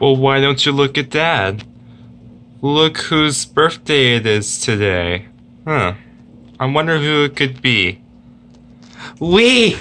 Well, why don't you look at that? Look whose birthday it is today. Huh. I wonder who it could be. We!